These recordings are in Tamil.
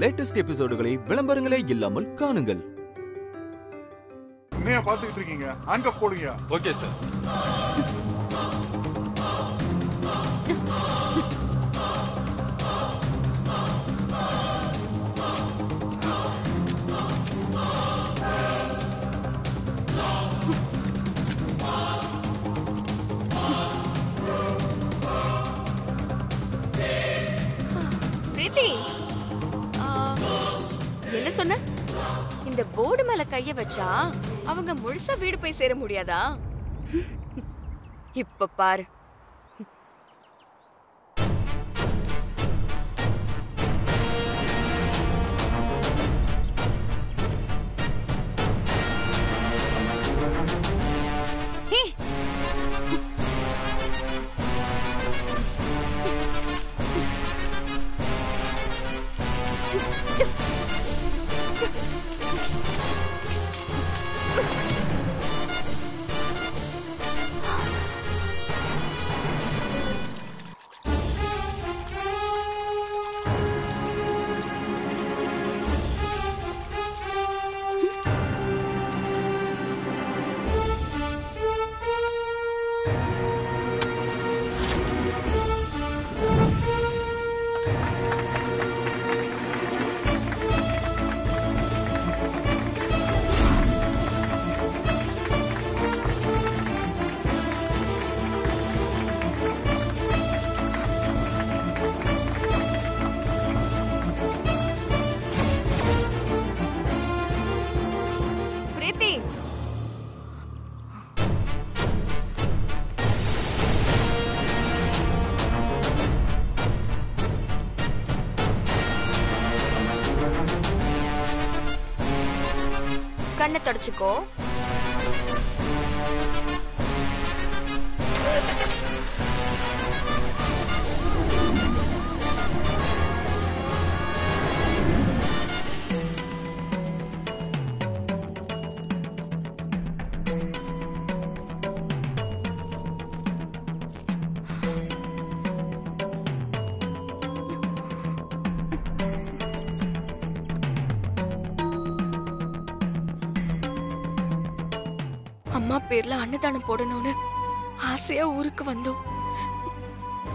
லேட்டஸ்ட் எபிசோடுகளை விளம்பரங்களே இல்லாமல் காணுங்கள். என்னையா பாத்துக்கிட்டு இருக்கீங்க? ஹேண்ட் ஆஃப் போடுங்க ஓகே சார் சொன்ன? இந்த போர்டு மேல கைய வச்சா அவங்க முழுசா வீடு போய் சேர முடியாதா? இப்ப பாரு. கண்ணை தொடச்சுக்கோ. அம்மா பேர்ல அன்னதானம் போடணும்னு ஆசையா ஊருக்கு வந்தோம்.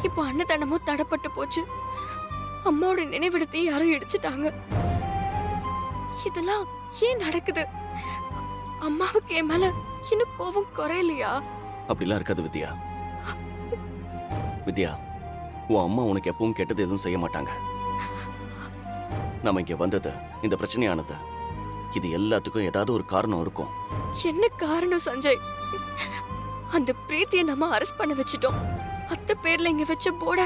இப்போ அன்னதானமும் தடப்பட்டு போச்சு. அம்மாவோட நினைவிடத்தையும் யாரோ இடிச்சிட்டாங்க. இதெல்லாம் ஏன் நடக்குது? அம்மாவுக்கு என் மேல இன்னும் கோபம் குறையலையா? அப்படிலாம் இருக்காது வித்யா. வித்யா உன் அம்மா உனக்கு எப்பவும் கெட்டது எதுவும் செய்ய மாட்டாங்க. நம்ம இங்க வந்தது இந்த பிரச்சனையானது. இது எல்லாத்துக்கும் ஏதாவது ஒரு காரணம் இருக்கும். என்ன காரணம் சஞ்சய்? அந்த பிரீத்தியை நம்ம அரெஸ்ட் பண்ண வச்சுட்டோம். அத்தை பேர்ல இங்க வச்ச போர்ட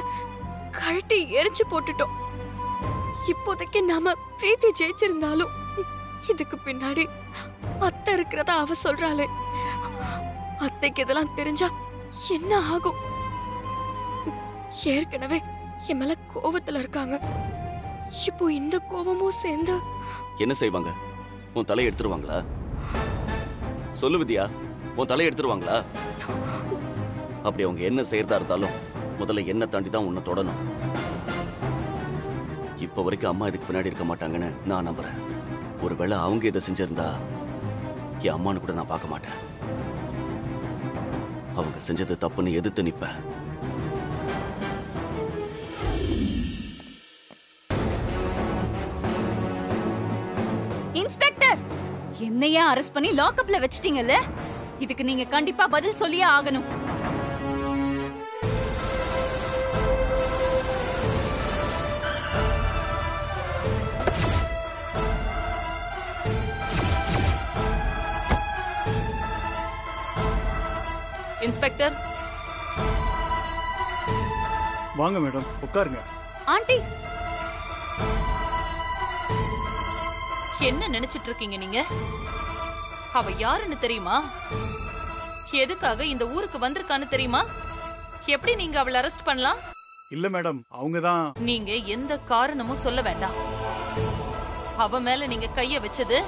கழட்டி எரிச்சு போட்டுட்டோம். இப்போதைக்கு நாம பிரீத்தி ஜெயிச்சிருந்தாலும் இதுக்கு பின்னாடி அத்தை இருக்கிறதா அவ சொல்றாளே. அத்தைக்கு இதெல்லாம் தெரிஞ்சா என்ன ஆகும்? ஏற்கனவே என் மேல கோவத்துல இருக்காங்க. இப்போ இந்த கோவமும் சேர்ந்து என்ன செய்வாங்க? உன் தலையை எடுத்துருவாங்களா? சொல்லு வித்யா உன் தலையை எடுத்துருவாங்களா? அப்படி அவங்க என்ன செய்யறதா இருந்தாலும் முதல்ல என்ன தாண்டி தான் உன்னை தொடணும். இப்ப வரைக்கும் அம்மா இதுக்கு பின்னாடி இருக்க மாட்டாங்கன்னு நான் நம்புறேன். ஒருவேளை அவங்க இதை செஞ்சிருந்தா என் அம்மானு கூட நான் பார்க்க மாட்டேன். அவங்க செஞ்சது தப்புன்னு எதிர்த்து நிற்பேன். இன்ஸ்பெக்டர் என்னையா அரெஸ்ட் பண்ணி லாக்அப்ல வச்சிட்டீங்கல்ல? இதுக்கு நீங்க கண்டிப்பா பதில் சொல்லியே ஆகணும். இன்ஸ்பெக்டர். வாங்க மேடம் உட்காருங்க. ஆண்டி என்ன நினைச்சிட்டு இருக்கீங்க நீங்க? அவ யாருன்னு தெரியுமா? எதுக்காக இந்த ஊருக்கு வந்திருக்கான்னு தெரியுமா? எப்படி நீங்க அவளை அரெஸ்ட் பண்ணலாம்? இல்ல மேடம் அவங்க தான் நீங்க எந்த காரணமும் சொல்ல வேண்டாம். அவ மேல நீங்க கைய வச்சது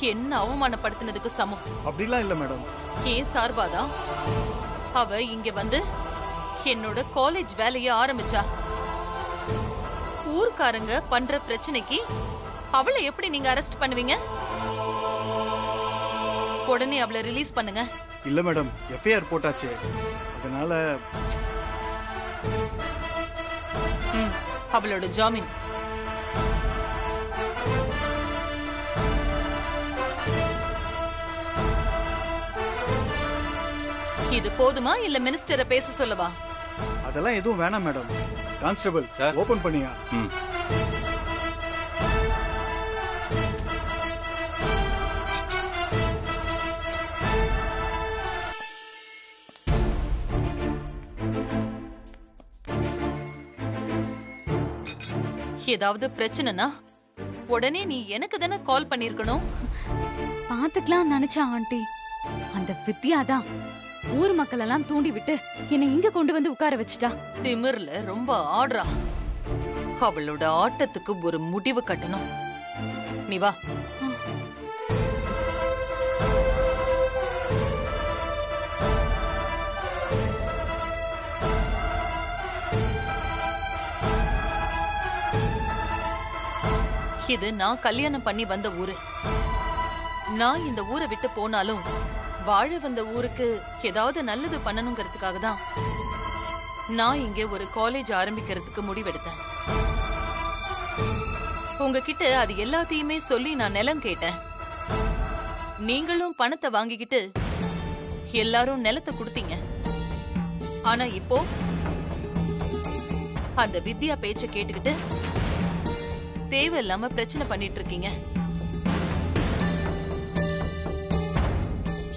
என்ன அவமானப்படுத்தினதுக்கு சமம். அப்படிலாம் இல்ல மேடம். ஏன் சார்பாதான் அவ இங்க வந்து என்னோட காலேஜ் வேலைய ஆரம்பிச்சா. ஊர்க்காரங்க பண்ற பிரச்சனைக்கு அவளை எப்படி நீங்க அரெஸ்ட் பண்ணுவீங்க? உடனே அவளை ரிலீஸ் பண்ணுங்க. இல்ல மேடம் எஃப்ஐஆர் போட்டாச்சு. அதனால ம், அவளோட ஜாமீன். இது போதுமா? இல்ல மினிஸ்டரை பேச சொல்லவா? அதெல்லாம் எதுவும் வேணாம் மேடம். கான்ஸ்டபிள் ஓபன் பண்ணியா? ஏதாவது பிரச்சனைனா உடனே நீ எனக்கு தானே கால் பண்ணிருக்கணும். பாத்துக்கலாம் நினைச்சா ஆண்டி. அந்த வித்யா தான் ஊர் மக்கள் எல்லாம் தூண்டி விட்டு என்னை இங்க கொண்டு வந்து உட்கார வச்சுட்டா. திமிர்ல ரொம்ப ஆடுறா. அவளோட ஆட்டத்துக்கு ஒரு முடிவு கட்டணும். நீ வா. இது நான் கல்யாணம் பண்ணி வந்த ஊரு. நான் இந்த ஊரை விட்டு போனாலும் வாழ வந்த ஊருக்கு ஏதாவது நல்லது பண்ணணுங்கிறதுக்காக தான் நான் இங்க ஒரு காலேஜ் ஆரம்பிக்கிறதுக்கு முடிவெடுத்தேன். உங்ககிட்ட அது எல்லாத்தையுமே சொல்லி நான் நிலம் கேட்டேன். நீங்களும் பணத்தை வாங்கிக்கிட்டு எல்லாரும் நிலத்தை கொடுத்தீங்க. ஆனா இப்போ அந்த வித்யா பேச்ச கேட்டுக்கிட்டு தேவையில்லாம பிரச்சனை பண்ணிட்டு இருக்கீங்க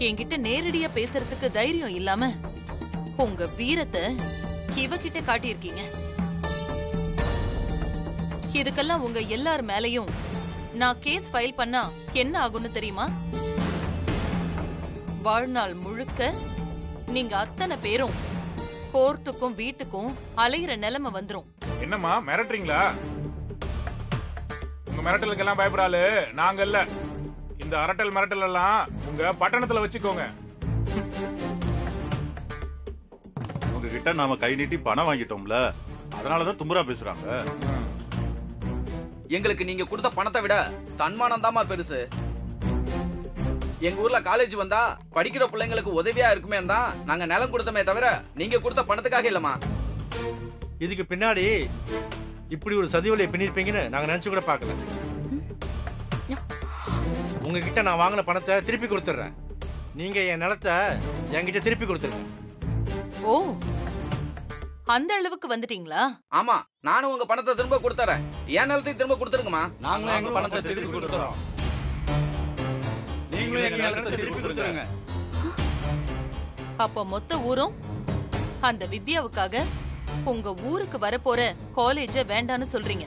என்கிட்ட நேரடியா பேசுறதுக்கு தைரியம் இல்லாம உங்க வீரத்தை இவகிட்ட காட்டியிருக்கீங்க. இதுக்கெல்லாம் உங்க எல்லார் மேலையும் நான் கேஸ் ஃபைல் பண்ணா என்ன ஆகும்னு தெரியுமா? வாழ்நாள் முழுக்க நீங்க அத்தனை பேரும் கோர்ட்டுக்கும் வீட்டுக்கும் அலையிற நிலைமை வந்துரும். என்னம்மா மிரட்டுறீங்களா? மிரட்டலுக்கெல்லாம் பயப்படாது நாங்க இல்ல. இந்த அரட்டல் மிரட்டல் எல்லாம் உங்க பட்டணத்துல வச்சுக்கோங்க. உங்ககிட்ட நாம கை நீட்டி பணம் வாங்கிட்டோம்ல. அதனாலதான் தும்புரா பேசுறாங்க. எங்களுக்கு நீங்க கொடுத்த பணத்தை விட தன்மானம் தாமா பெருசு. எங்க ஊர்ல காலேஜ் வந்தா படிக்கிற பிள்ளைங்களுக்கு உதவியா இருக்குமே தான் நாங்க நிலம் கொடுத்தோமே தவிர நீங்க கொடுத்த பணத்துக்காக இல்லம்மா. இதுக்கு பின்னாடி இப்படி ஒரு சதிவலையை பின்னிருப்பீங்கன்னு நாங்க நினைச்சு கூட பார்க்கல. உங்ககிட்ட நான் வாங்கின பணத்தை திருப்பி கொடுத்துட்றேன். நீங்க என் நிலத்தை என்கிட்ட திருப்பி கொடுத்துருங்க. ஓ. அந்த அளவுக்கு வந்துட்டீங்களா? ஆமா நானும் உங்க பணத்தை திரும்ப கொடுத்துறேன் என் நிலத்தையும் திரும்ப கொடுத்துருங்கம்மா. நாங்களும் எங்க பணத்தை திருப்பி கொடுத்துறோம் நீங்களும் எங்க நிலத்தை திருப்பி கொடுத்துருங்க. அப்ப மொத்த ஊரும் அந்த வித்யாவுக்காக உங்க ஊருக்கு வரப்போற காலேஜ வேண்டான்னு சொல்றீங்க.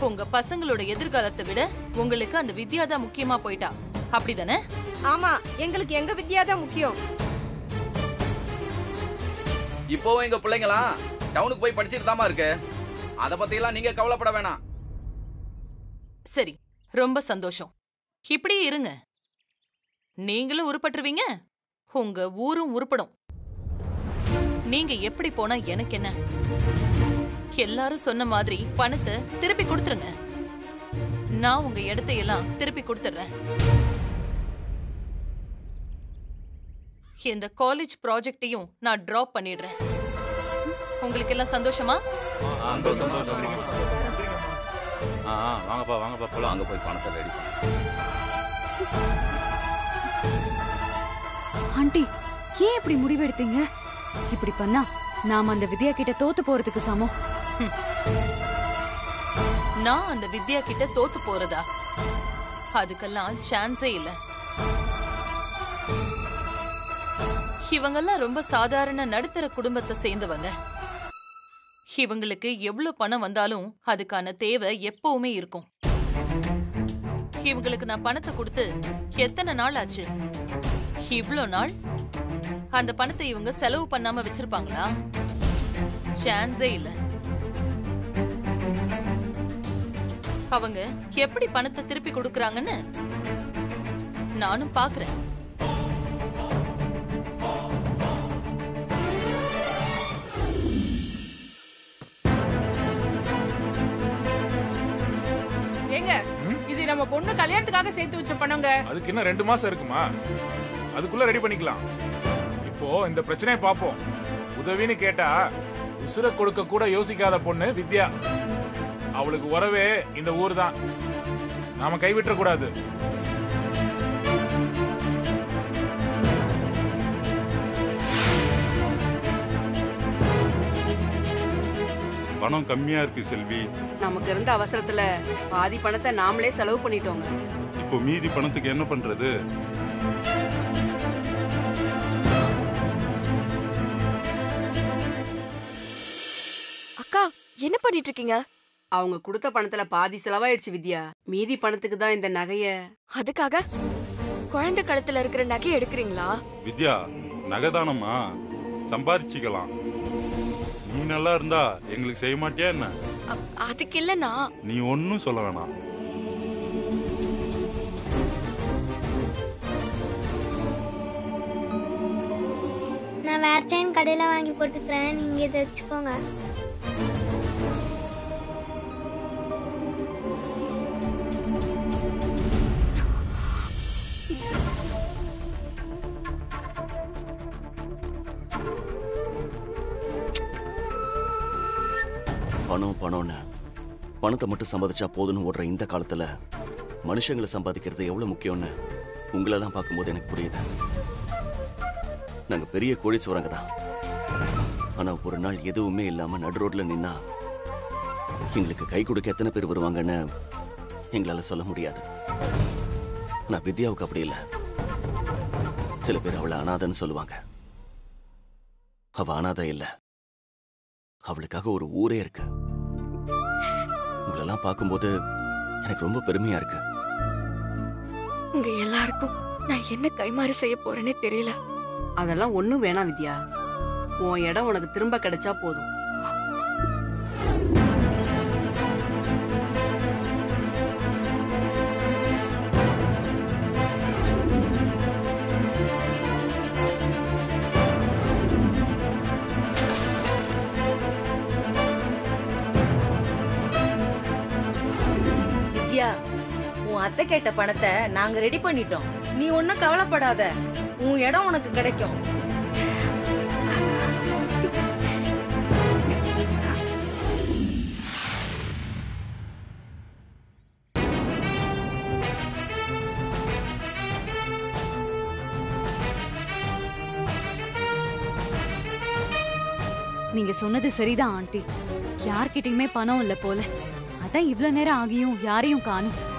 உங்க பசங்களோட எதிர்காலத்தை விட உங்களுக்கு அந்த வித்யா தான் முக்கியமா போயிட்டா. அப்படிதானே? ஆமா எங்களுக்கு எங்க வித்யா தான் முக்கியம். இப்போவும் எங்க பிள்ளைங்களாம் டவுனுக்கு போய் படிச்சுட்டு தாமா இருக்கு. அத பத்தி எல்லாம் நீங்க கவலைப்பட வேணாம். சரி ரொம்ப சந்தோஷம். இப்படியே இருங்க. நீங்களும் உருப்பட்டுருவீங்க. உங்க ஊரும் உருப்படும். நீங்க எப்படி போனா எனக்கு என்ன? எல்லாரும் சொன்ன மாதிரி பணத்தை திருப்பி கொடுத்துருங்க. நான் உங்க இடத்தையெல்லாம் திருப்பி கொடுத்துட்றேன். இந்த காலேஜ் ப்ராஜெக்டையும் நான் டிராப் பண்ணிடுறேன். உங்களுக்கு எல்லாம் சந்தோஷமா வாங்கப்பா வாங்கப்பா போலாம். அங்க போய் பணத்தை ரெடி ஆண்டி ஏன் இப்படி முடிவெடுத்தீங்க? இப்படி பண்ணா நாம அந்த வித்யா கிட்ட தோத்து போறதுக்கு சமம். நான் அந்த வித்யா கிட்ட தோத்து போறதா? அதுக்கெல்லாம் சான்ஸே இல்ல. இவங்கெல்லாம் ரொம்ப சாதாரண நடுத்தர குடும்பத்தை சேர்ந்தவங்க. இவங்களுக்கு எவ்வளவு பணம் வந்தாலும் அதுக்கான தேவை எப்பவுமே இருக்கும். இவங்களுக்கு நான் பணத்தை கொடுத்து எத்தனை நாள் ஆச்சு? இவ்வளோ நாள் அந்த பணத்தை இவங்க செலவு பண்ணாம வச்சிருப்பாங்களா? சான்ஸே இல்ல. அவங்க எப்படி பணத்தை திருப்பி கொடுக்கறாங்கன்னு நானும் பாக்குறேன். ஏங்க இது நம்ம பொண்ணு கல்யாணத்துக்காக சேர்த்து வச்ச பணங்க. அதுக்கு இன்னும் ரெண்டு மாசம் இருக்குமா? அதுக்குள்ள ரெடி பண்ணிக்கலாம். இப்போ இந்த பிரச்சனையை பார்ப்போம். உதவின்னு கேட்டா உசுர கொடுக்க கூட யோசிக்காத பொண்ணு வித்யா. அவளுக்கு உறவே இந்த ஊர் தான் நாம கைவிட்ட கூடாது. பணம் கம்மியா இருக்கு செல்வி. நமக்கு இருந்த அவசரத்துல பாதி பணத்தை நாமளே செலவு பண்ணிட்டோங்க. இப்போ மீதி பணத்துக்கு என்ன பண்றது? என்ன பண்ணிட்டு இருக்கீங்க அவங்க கொடுத்த பணத்துல பாதி செலவாயிடுச்சு வித்யா. மீதி பணத்துக்கு தான் இந்த நகைய. அதுக்காக குழந்தை கழுத்துல இருக்கிற நகை எடுக்கிறீங்களா? வித்யா நகைதானம்மா சம்பாரிச்சுக்கலாம். நீ நல்லா இருந்தா எங்களுக்கு செய்ய மாட்டியா என்ன? அதுக்கு இல்லனா நீ ஒன்னும் சொல்ல வேணாம். நான் வேற செயின் கடையில் வாங்கி போட்டுக்கிறேன். நீங்கள் இதை வச்சுக்கோங்க. பணத்தை மட்டும் சம்பாதிச்சா போதும்னு ஓடுற இந்த காலத்துல மனுஷங்களை சம்பாதிக்கிறது எவ்வளவு முக்கியம்னு உங்களெல்லாம் பார்க்கும்போது எனக்கு புரியுது. நாங்க பெரிய கோடீஸ்வரங்க தான். ஆனா ஒரு நாள் எதுவுமே இல்லாம நடு ரோட்ல நின்னா எங்களுக்கு கை கொடுக்க எத்தனை பேர் வருவாங்கன்னு எங்களால சொல்ல முடியாது. ஆனா வித்யாவுக்கு அப்படி இல்லை. சில பேர் அவளை அனாதைன்னு சொல்லுவாங்க. அவ அனாதை இல்ல. அவளுக்காக ஒரு ஊரே இருக்கு. உங்களெல்லாம் பார்க்கும்போது எனக்கு ரொம்ப பெருமையா இருக்கு. உங்க எல்லாருக்கும் நான் என்ன கைமாறு செய்ய போறேனே தெரியல. அதெல்லாம் ஒண்ணும் வேணாம் வித்யா. உன் இடம் உனக்கு திரும்ப கிடைச்சா போதும். கிட்ட கேட்ட பணத்தை நாங்க ரெடி பண்ணிட்டோம். நீ ஒன்னும் கவலைப்படாத. உன் இடம் உனக்கு கிடைக்கும். நீங்க சொன்னது சரிதான் ஆண்டி. யார்கிட்டயுமே பணம் இல்ல போல. அதான் இவ்வளவு நேரம் ஆகியும் யாரையும் காணும்.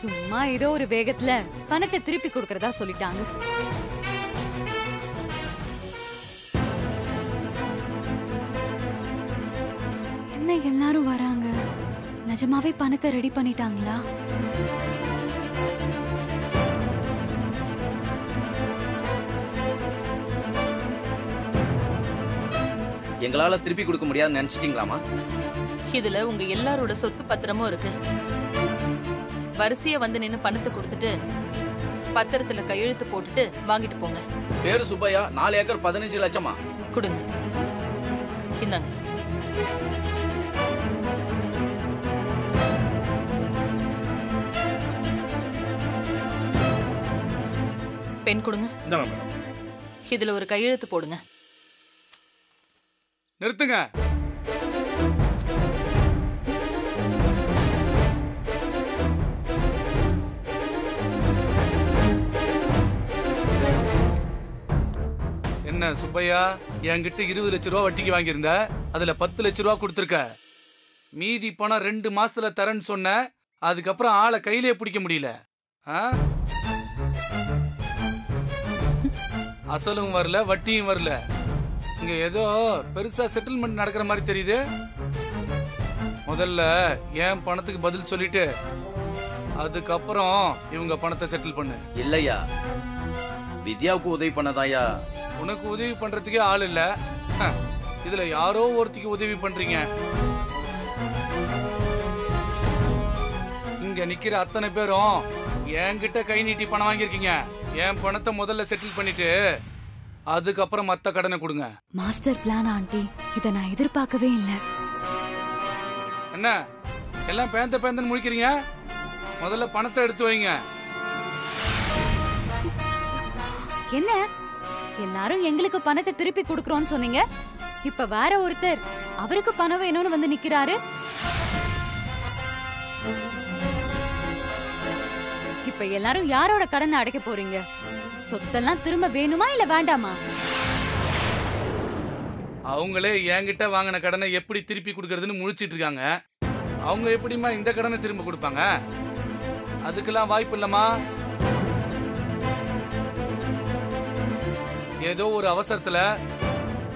சும்மா ஏதோ ஒரு வேகத்துல பணத்தை திருப்பி கொடுக்கறதா சொல்லிட்டாங்க. என்ன எல்லாரும் வராங்க? நிஜமாவே பணத்தை ரெடி பண்ணிட்டாங்களா? எங்களால திருப்பி கொடுக்க முடியாதுன்னு நினைச்சிட்டீங்களாமா இதுல உங்க எல்லாரோட சொத்து பத்திரமும் இருக்கு. வரிசையா வந்து நின்னு பணத்தை கொடுத்துட்டு பத்திரத்துல கையெழுத்து போட்டுட்டு வாங்கிட்டு போங்க. பேரு சுப்பையா? நாலு ஏக்கர் பதினஞ்சு லட்சமா? கொடுங்க. இந்தாங்க. பெண் கொடுங்க. இதுல ஒரு கையெழுத்து போடுங்க. நிறுத்துங்க. என்ன சுப்பையா? என்கிட்ட இருபது லட்ச ரூபா வட்டிக்கு வாங்கியிருந்த. அதுல பத்து லட்ச ரூபா கொடுத்துருக்க. மீதி பணம் ரெண்டு மாசத்துல தரேன்னு சொன்ன. அதுக்கப்புறம் ஆளை கையிலே பிடிக்க முடியல. ஆ? அசலும் வரல வட்டியும் வரல. இங்க ஏதோ பெருசா செட்டில்மெண்ட் நடக்கிற மாதிரி தெரியுது. முதல்ல என் பணத்துக்கு பதில் சொல்லிட்டு அதுக்கப்புறம் இவங்க பணத்தை செட்டில் பண்ணு. இல்லையா? வித்யாவுக்கு உதவி பண்ணதாயா? உனக்கு உதவி பண்றதுக்கே ஆள் இல்ல. இதுல யாரோ ஒருத்திக்கு உதவி பண்றீங்க. இங்க நிக்கிற அத்தனை பேரும் என்கிட்ட கை நீட்டி பணம் வாங்கியிருக்கீங்க. என் பணத்தை முதல்ல செட்டில் பண்ணிட்டு அதுக்கப்புறம் மத்த கடனை கொடுங்க. மாஸ்டர் பிளான் ஆண்டி. இத நான் எதிர்பார்க்கவே இல்லை. என்ன? எல்லாம் பேந்த பேந்தன்னு முழிக்கிறீங்க? முதல்ல பணத்தை எடுத்து வைங்க. என்ன? எல்லாரும் எங்களுக்கு பணத்தை திருப்பி கொடுக்கறோம்னு சொன்னீங்க. இப்ப வேற ஒருத்தர் அவருக்கு பணம் வேணும்னு வந்து நிக்கிறாரு. இப்ப எல்லாரும் யாரோட கடனை அடைக்க போறீங்க? சொத்தெல்லாம் திரும்ப வேணுமா இல்ல வேண்டாமா? அவங்களே என்கிட்ட வாங்கின கடனை எப்படி திருப்பி கொடுக்கறதுன்னு முழிச்சிட்டு இருக்காங்க. அவங்க எப்படிம்மா இந்த கடனை திரும்ப கொடுப்பாங்க? அதுக்கெல்லாம் வாய்ப்பு இல்லம்மா. ஏதோ ஒரு அவசரத்துல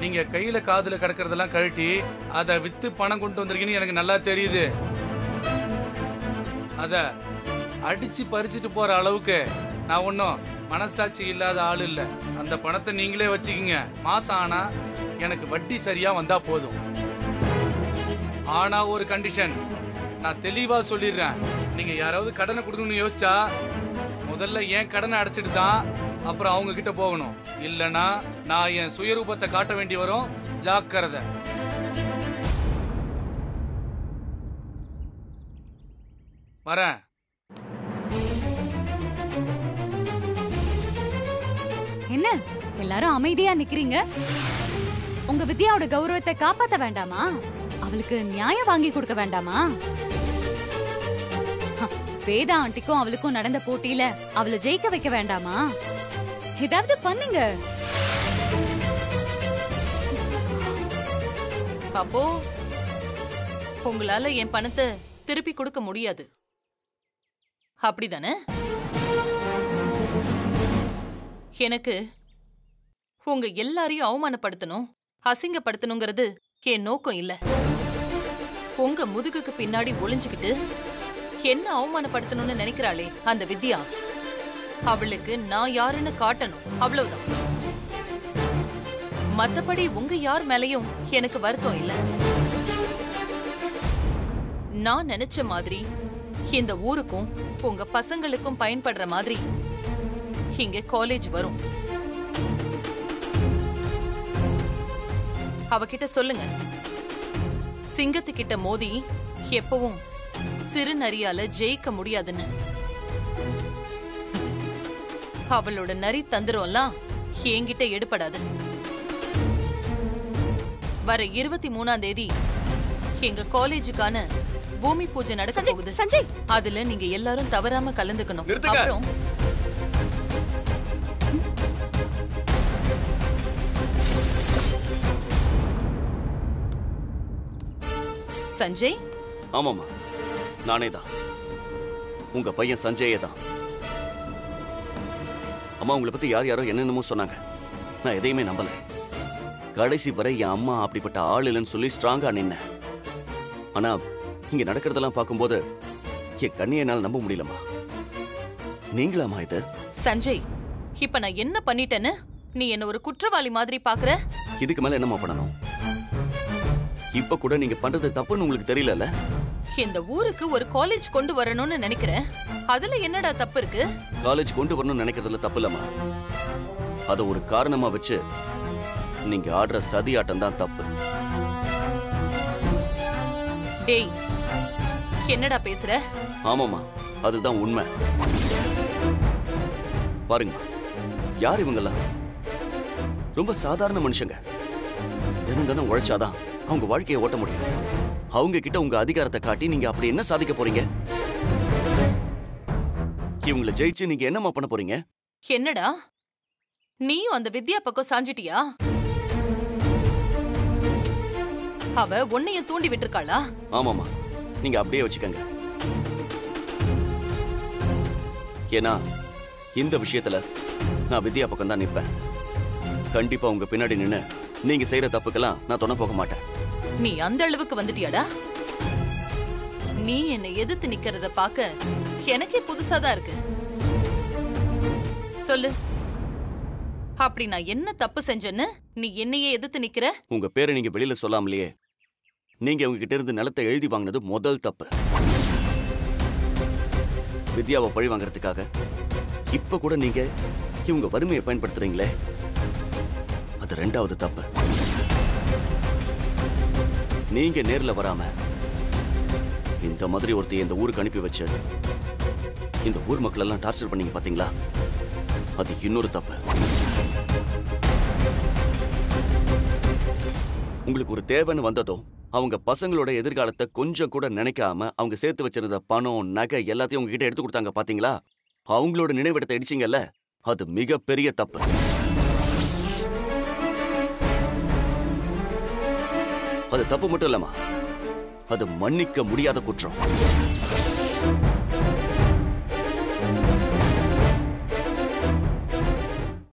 நீங்க கையில காதுல கிடக்கறதெல்லாம் கழட்டி அதை வித்து பணம் கொண்டு வந்திருக்கீங்கன்னு எனக்கு நல்லா தெரியுது. அத அடிச்சு பறிச்சுட்டு போற அளவுக்கு நான் ஒன்றும் மனசாட்சி இல்லாத ஆள் இல்ல. அந்த பணத்தை நீங்களே வச்சுக்கிங்க. மாசம் ஆனா எனக்கு வட்டி சரியா வந்தா போதும். ஆனா ஒரு கண்டிஷன் நான் தெளிவா சொல்லிடுறேன். நீங்க யாராவது கடனை கொடுக்கணும்னு யோசிச்சா முதல்ல என் கடனை அடைச்சிட்டு தான் அப்புறம் அவங்க கிட்ட போகணும்? இல்லனா நான் என் சுயரூபத்தை காட்ட வேண்டி வரும்? ஜாக்கிரதை. வரேன். என்ன? எல்லாரும் அமைதியா நிக்கிறீங்க? உங்க வித்யாவோட கௌரவத்தை காப்பாத்த வேண்டாமா? அவளுக்கு நியாயம் வாங்கி கொடுக்க வேண்டாமா? வேதா ஆண்டிக்கும் அவளுக்கும் நடந்த போட்டியில அவளை ஜெயிக்க வைக்க வேண்டாமா? ஏதாவது பண்ணுங்க. அப்போ உங்களால என் பணத்தை திருப்பி கொடுக்க முடியாது. அப்படிதானே? எனக்கு உங்க எல்லாரையும் அவமானப்படுத்தணும் அசிங்கப்படுத்தணுங்கிறது என் நோக்கம் இல்ல. உங்க முதுகுக்கு பின்னாடி ஒளிஞ்சுக்கிட்டு என்ன அவமானப்படுத்தணும்னு நினைக்கிறாளே? அந்த வித்யா. அவளுக்கு நான் யாருன்னு காட்டணும். அவ்வளவுதான். மத்தபடி உங்க யார் மேலையும் எனக்கு வருத்தம் இல்ல. நான் நினைச்ச மாதிரி இந்த ஊருக்கும் உங்க பசங்களுக்கும் பயன்படுற மாதிரி இங்க காலேஜ் வரும். அவகிட்ட சொல்லுங்க. சிங்கத்துக்கிட்ட மோதி எப்பவும் சிறு நரியால ஜெயிக்க முடியாதுன்னு. அவளோட நரி தந்திரம்லாம் என்கிட்ட எடுபடாது. வர இருபத்தி மூணாம் தேதி எங்க காலேஜுக்கான பூமி பூஜை நடக்க போகுது. சஞ்சய்! அதுல நீங்க எல்லாரும் தவறாம கலந்துக்கணும். அப்புறம் சஞ்சய்? ஆமாம்மா. நானே தான் உங்க பையன் சஞ்சயே தான் அம்மா உங்களை பத்தி யார் யாரோ என்னென்னமோ சொன்னாங்க. நான் எதையுமே நம்பல. கடைசி வரை என் அம்மா அப்படிப்பட்ட ஆள் இல்லைன்னு சொல்லி ஸ்ட்ராங்கா நின்னேன். ஆனா இங்க நடக்கிறதெல்லாம் பார்க்கும்போது என் கண்ணியை என்னால நம்ப முடியலம்மா. நீங்களாம்மா இது? சஞ்சய் இப்ப நான் என்ன பண்ணிட்டேன்னு நீ என்ன ஒரு குற்றவாளி மாதிரி பாக்குற இதுக்கு மேல என்னம்மா பண்ணணும்? இப்ப கூட நீங்க பண்றது தப்புன்னு உங்களுக்கு தெரியலல்ல? இந்த ஊருக்கு ஒரு காலேஜ் கொண்டு வரணும்னு நினைக்கிறேன். அதுல என்னடா தப்பு இருக்கு? காலேஜ் கொண்டு வரணும்னு நினைக்கிறதுல தப்பு இல்லம்மா. அதை ஒரு காரணமா வச்சு நீங்க ஆடுற சதி ஆட்டம் தான் தப்பு. டேய் என்னடா பேசுற? ஆமாம்மா அதுதான் உண்மை. பாருங்க யார் இவங்கெல்லாம்? ரொம்ப சாதாரண மனுஷங்க. தினம் தினம் உழைச்சாதான் அவங்க வாழ்க்கையை ஓட்ட முடியும். அவங்க கிட்ட உங்க அதிகாரத்தை காட்டி நீங்க அப்படி என்ன சாதிக்க போறீங்க? இவங்களை ஜெயிச்சு நீங்க என்னம்மா பண்ண போறீங்க? என்னடா? நீயும் அந்த வித்யா பக்கம் சாஞ்சிட்டியா? அவ உன்னையும் தூண்டி விட்டுருக்காளா? ஆமாம்மா. நீங்க அப்படியே வச்சுக்கங்க. ஏன்னா இந்த விஷயத்துல நான் வித்யா பக்கம் தான் நிப்பேன். கண்டிப்பா உங்க பின்னாடி நின்னு நீங்க செய்யற தப்புக்கெல்லாம் நான் துணை போக மாட்டேன். நீ அந்த அளவுக்கு வந்துட்டியாடா? நீ என்னை எதிர்த்து நிக்கிறத பார்க்க எனக்கே புதுசாதான் இருக்கு. சொல்லு. அப்படி நான் என்ன தப்பு செஞ்சேன்னு நீ என்னையே எதிர்த்து நிக்கிற? உங்க பேரை நீங்க வெளியில சொல்லாமலையே. நீங்க உங்ககிட்ட இருந்து நிலத்தை எழுதி வாங்கினது முதல் தப்பு. வித்யாவை பழி வாங்குறதுக்காக. இப்ப கூட நீங்க இவங்க வறுமையை பயன்படுத்துறீங்களே. அது ரெண்டாவது தப்பு. நீங்க நேர்ல வராம இந்த மாதிரி ஒருத்தைய இந்த ஊருக்கு அனுப்பி வச்சு இந்த ஊர் மக்கள் எல்லாம் டார்ச்சர் பண்ணீங்க பாத்தீங்களா? அது இன்னொரு தப்பு. உங்களுக்கு ஒரு தேவைன்னு வந்ததும் அவங்க பசங்களோட எதிர்காலத்தை கொஞ்சம் கூட நினைக்காம அவங்க சேர்த்து வச்சிருந்த பணம் நகை எல்லாத்தையும் உங்ககிட்ட எடுத்து கொடுத்தாங்க பாத்தீங்களா? அவங்களோட நினைவிடத்தை அடிச்சிங்கல்ல அது மிகப்பெரிய தப்பு. அது தப்பு மட்டும் இல்லம்மா. அது மன்னிக்க முடியாத குற்றம்.